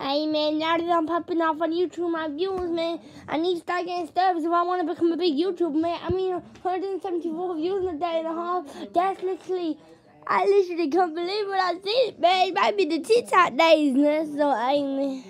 Hey man, now that I'm popping off on YouTube, my viewers, man, I need to start getting subs if I want to become a big YouTuber, man. I mean, 174 views in a day and a half. That's literally, I literally can't believe what I see, man. It might be the TikTok days, man. So, hey, man.